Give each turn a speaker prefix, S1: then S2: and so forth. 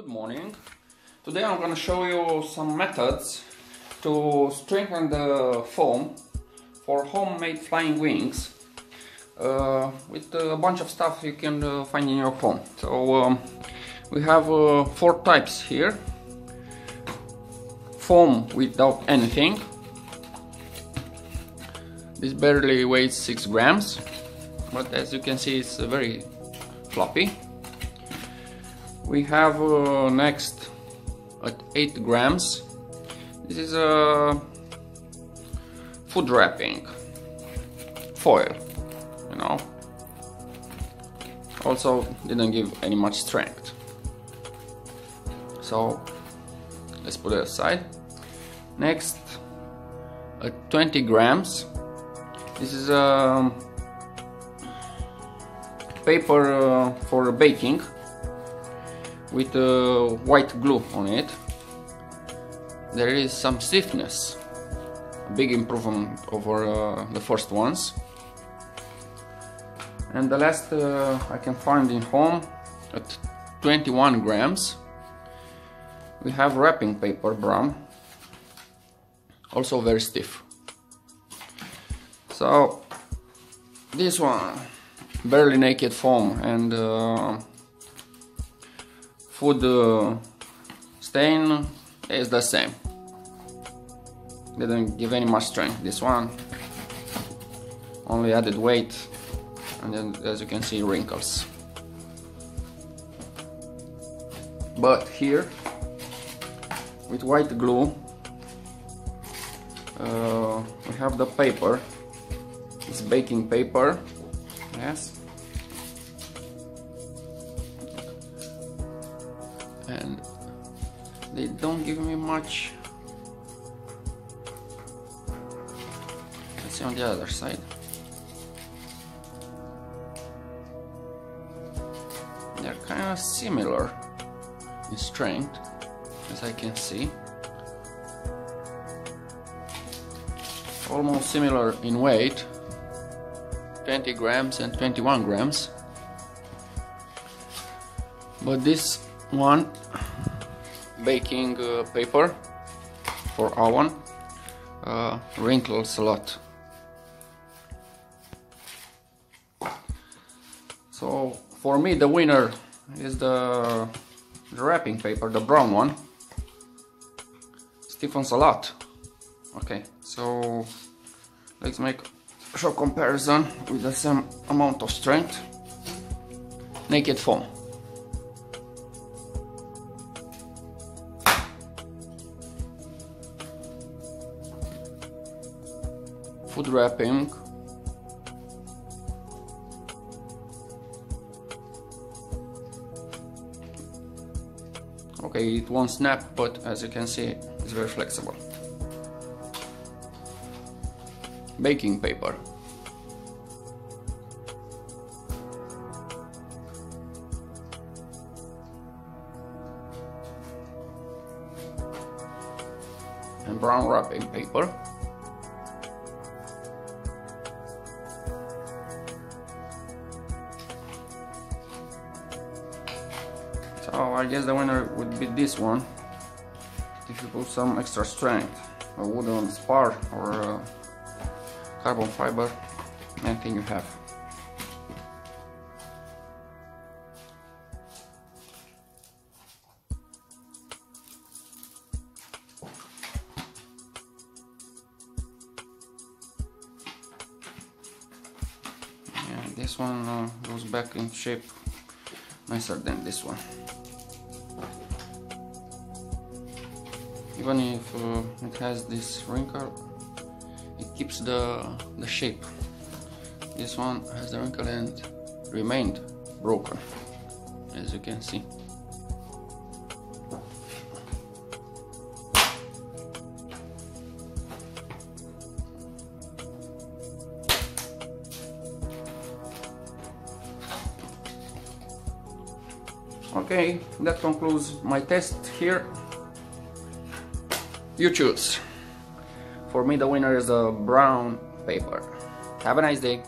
S1: Good morning. Today I'm going to show you some methods to strengthen the foam for homemade flying wings uh, with a bunch of stuff you can uh, find in your home. So um, we have uh, four types here. Foam without anything. This barely weighs 6 grams, but as you can see it's very floppy. We have uh, next at 8 grams. This is a food wrapping foil, you know. Also didn't give any much strength. So let's put it aside. Next at 20 grams. This is a paper uh, for baking with uh, white glue on it there is some stiffness. A big improvement over uh, the first ones. And the last uh, I can find in home at 21 grams we have wrapping paper brown also very stiff. So this one barely naked foam and uh, food uh, stain is the same. Didn't give any much strength this one. Only added weight and then as you can see wrinkles. But here with white glue uh, we have the paper. It's baking paper yes and they don't give me much. Let's see on the other side. They're kind of similar in strength as I can see. Almost similar in weight 20 grams and 21 grams. But this one. Baking uh, paper for oven. Uh, wrinkles a lot so for me the winner is the, the wrapping paper the brown one. Stiffens a lot okay so let's make a short comparison with the same amount of strength. Naked foam food wrapping. Okay it won't snap but as you can see it's very flexible. Baking paper. And brown wrapping paper So I guess the winner would be this one. If you put some extra strength, a wooden spar or carbon fiber, anything you have. This one uh, goes back in shape nicer than this one even if uh, it has this wrinkle it keeps the the shape this one has the wrinkle and remained broken as you can see Okay, that concludes my test here. You choose. For me the winner is a brown paper. Have a nice day.